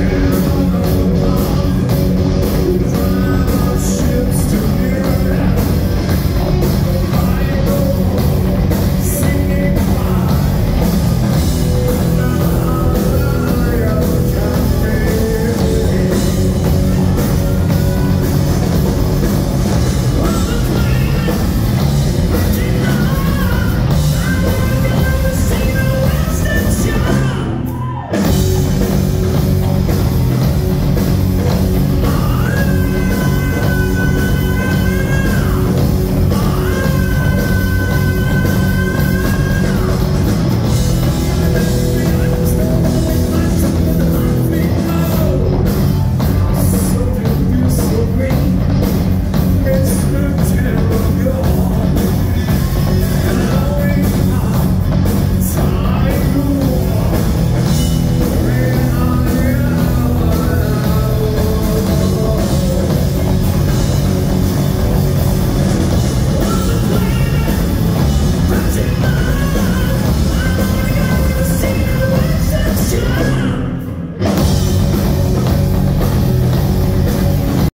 Yeah.